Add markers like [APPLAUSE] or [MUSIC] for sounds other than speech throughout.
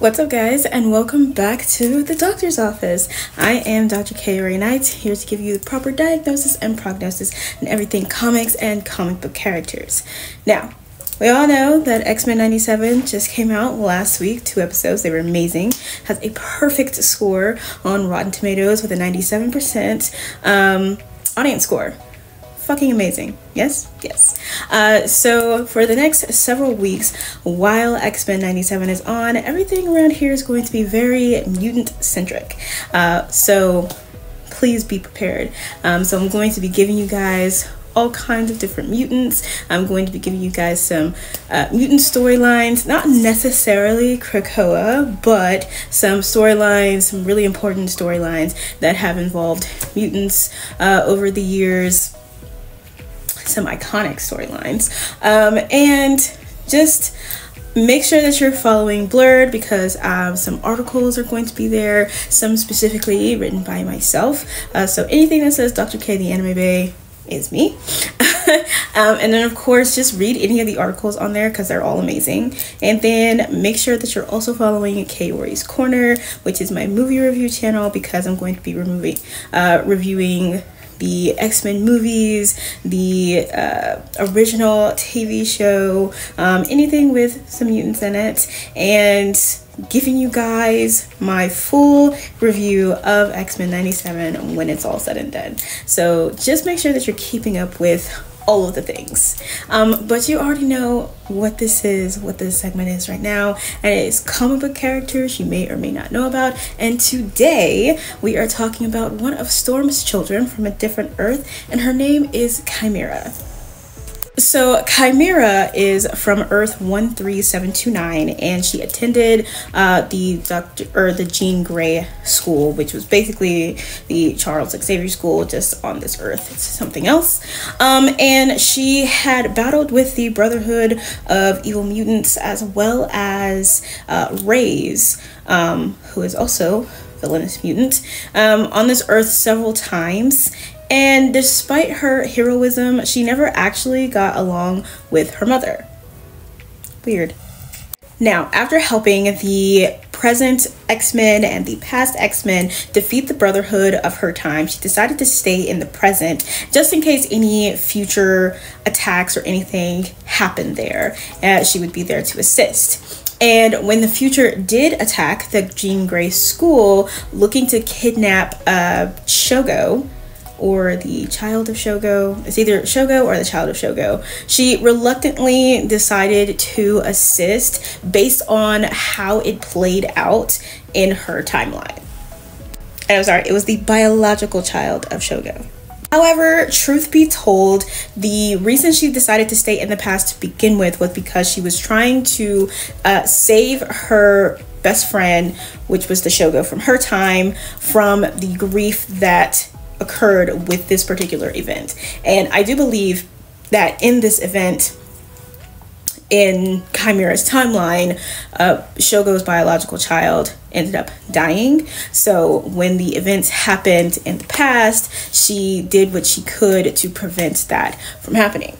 What's up guys and welcome back to the doctor's office. I am Dr. Kaori Knight here to give you the proper diagnosis and prognosis and everything comics and comic book characters. Now, we all know that X-Men 97 just came out last week, two episodes, they were amazing. Has a perfect score on Rotten Tomatoes with a 97% um, audience score fucking amazing. Yes? Yes. Uh, so, for the next several weeks, while X Men 97 is on, everything around here is going to be very mutant centric. Uh, so, please be prepared. Um, so, I'm going to be giving you guys all kinds of different mutants. I'm going to be giving you guys some uh, mutant storylines, not necessarily Krakoa, but some storylines, some really important storylines that have involved mutants uh, over the years some iconic storylines. Um, and just make sure that you're following Blurred because um, some articles are going to be there, some specifically written by myself. Uh, so anything that says Dr. K, the Anime Bay, is me. [LAUGHS] um, and then, of course, just read any of the articles on there because they're all amazing. And then make sure that you're also following Kaori's Corner, which is my movie review channel because I'm going to be removing, uh, reviewing the X Men movies, the uh, original TV show, um, anything with some mutants in it, and giving you guys my full review of X Men 97 when it's all said and done. So just make sure that you're keeping up with all of the things. Um, but you already know what this is, what this segment is right now, and it is comic book characters you may or may not know about. And today we are talking about one of Storm's children from a different Earth, and her name is Kymera. So Kymera is from Earth 13729 and she attended uh, the Dr. or the Jean Grey school, which was basically the Charles Xavier school just on this Earth. It's something else. Um, and she had battled with the Brotherhood of Evil Mutants as well as uh, Raze, um, who is also villainous mutant, um, on this Earth several times and despite her heroism, she never actually got along with her mother. Weird. Now, after helping the present X Men and the past X Men defeat the Brotherhood of her time, she decided to stay in the present just in case any future attacks or anything happened there. Uh, she would be there to assist. And when the future did attack the Jean Grey school, looking to kidnap uh, Shogo, or the child of Shogo. It's either Shogo or the child of Shogo. She reluctantly decided to assist based on how it played out in her timeline. And I'm sorry, it was the biological child of Shogo. However, truth be told, the reason she decided to stay in the past to begin with was because she was trying to uh, save her best friend, which was the Shogo from her time, from the grief that occurred with this particular event. And I do believe that in this event, in Kymera's timeline, uh, Shogo's biological child ended up dying. So when the events happened in the past, she did what she could to prevent that from happening.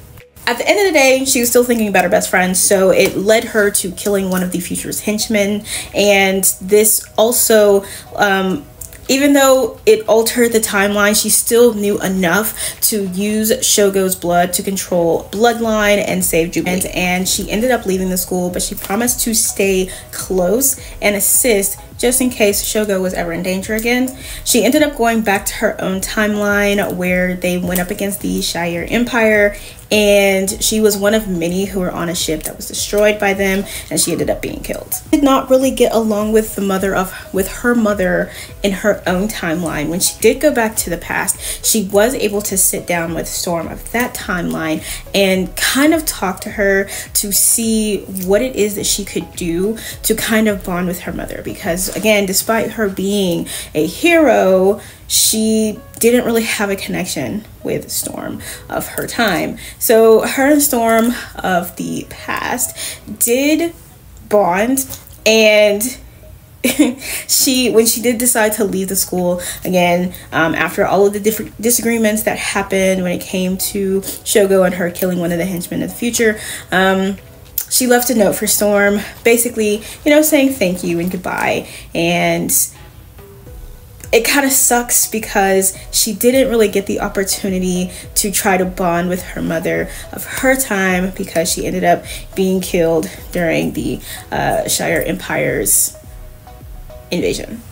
At the end of the day, she was still thinking about her best friend, so it led her to killing one of the future's henchmen. And this also um, even though it altered the timeline, she still knew enough to use Shogo's blood to control Bloodline and save Jubilant. And she ended up leaving the school, but she promised to stay close and assist just in case Shogo was ever in danger again. She ended up going back to her own timeline where they went up against the Shi'ar Empire and she was one of many who were on a ship that was destroyed by them and she ended up being killed. Did not really get along with the mother of with her mother in her own timeline. When she did go back to the past she was able to sit down with storm of that timeline and kind of talk to her to see what it is that she could do to kind of bond with her mother. Because again despite her being a hero she didn't really have a connection with Storm of her time. So her and Storm of the past did bond and [LAUGHS] she when she did decide to leave the school again um, after all of the different disagreements that happened when it came to shogo and her killing one of the henchmen of the future um, she left a note for Storm, basically, you know, saying thank you and goodbye. And it kind of sucks because she didn't really get the opportunity to try to bond with her mother of her time because she ended up being killed during the uh, Shi'ar Empire's invasion.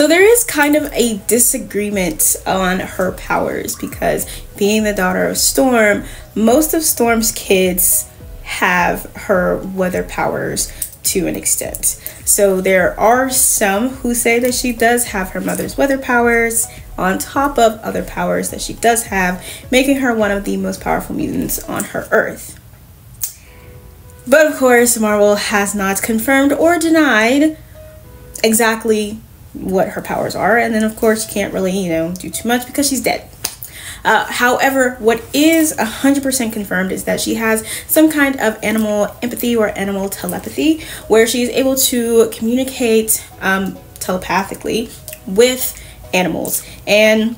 So there is kind of a disagreement on her powers because being the daughter of Storm, most of Storm's kids have her weather powers to an extent. So there are some who say that she does have her mother's weather powers on top of other powers that she does have, making her one of the most powerful mutants on her Earth. But of course, Marvel has not confirmed or denied exactly what her powers are. And then, of course, you can't really, you know, do too much because she's dead. Uh, however, what is 100% confirmed is that she has some kind of animal empathy or animal telepathy where she's able to communicate um, telepathically with animals. And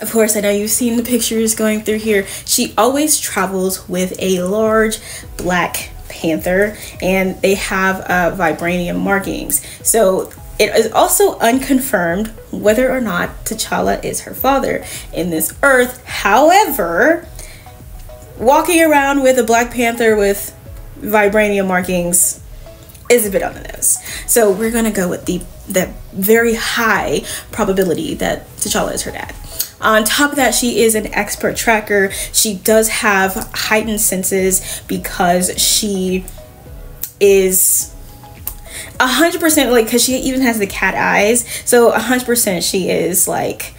of course, I know you've seen the pictures going through here. She always travels with a large black panther and they have uh, vibranium markings. So it is also unconfirmed whether or not T'Challa is her father in this earth. However, walking around with a Black Panther with vibranium markings is a bit on the nose. So we're gonna go with the the very high probability that T'Challa is her dad. On top of that, she is an expert tracker. She does have heightened senses because she is a hundred percent like because she even has the cat eyes. So a hundred percent she is like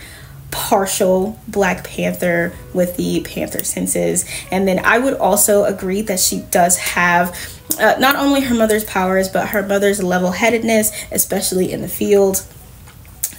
partial black panther with the panther senses. And then i would also agree that she does have uh, not only her mother's powers but her mother's level-headedness especially in the field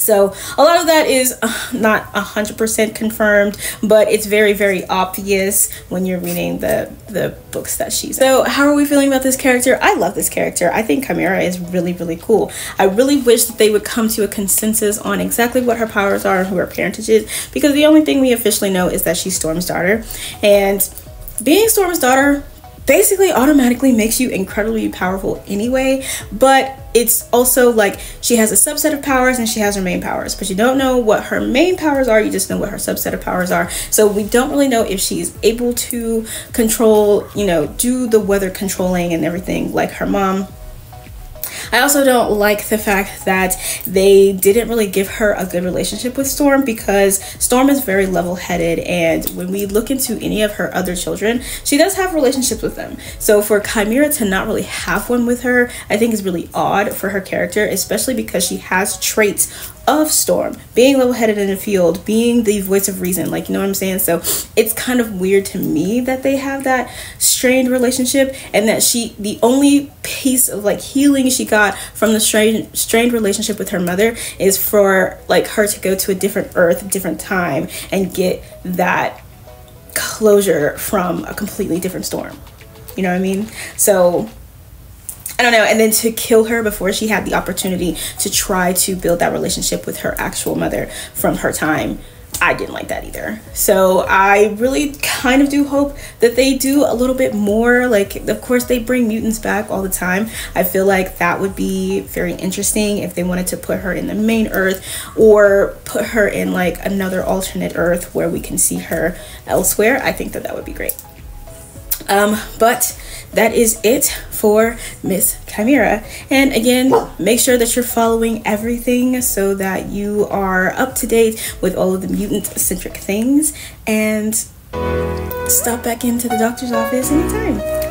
so a lot of that is uh, not 100% confirmed, but it's very, very obvious when you're reading the, the books that she's So how are we feeling about this character? I love this character. I think Kymera is really, really cool. I really wish that they would come to a consensus on exactly what her powers are and who her parentage is, because the only thing we officially know is that she's Storm's daughter. And being Storm's daughter basically automatically makes you incredibly powerful anyway, but it's also like she has a subset of powers and she has her main powers, but you don't know what her main powers are, you just know what her subset of powers are. So we don't really know if she's able to control, you know, do the weather controlling and everything like her mom I also don't like the fact that they didn't really give her a good relationship with Storm because Storm is very level headed. And when we look into any of her other children, she does have relationships with them. So for Kymera to not really have one with her, I think is really odd for her character, especially because she has traits of Storm, being level headed in the field, being the voice of reason. Like, you know what I'm saying? So it's kind of weird to me that they have that strained relationship and that she, the only piece of like healing she got from the strained, strained relationship with her mother is for like her to go to a different earth, different time and get that closure from a completely different storm. You know what I mean? So I don't know, and then to kill her before she had the opportunity to try to build that relationship with her actual mother from her time. I didn't like that either. So I really kind of do hope that they do a little bit more. Like, of course, they bring mutants back all the time. I feel like that would be very interesting if they wanted to put her in the main Earth or put her in like another alternate Earth where we can see her elsewhere. I think that that would be great. Um, but that is it for Miss Kymera. And again, make sure that you're following everything so that you are up to date with all of the mutant centric things and stop back into the doctor's office anytime.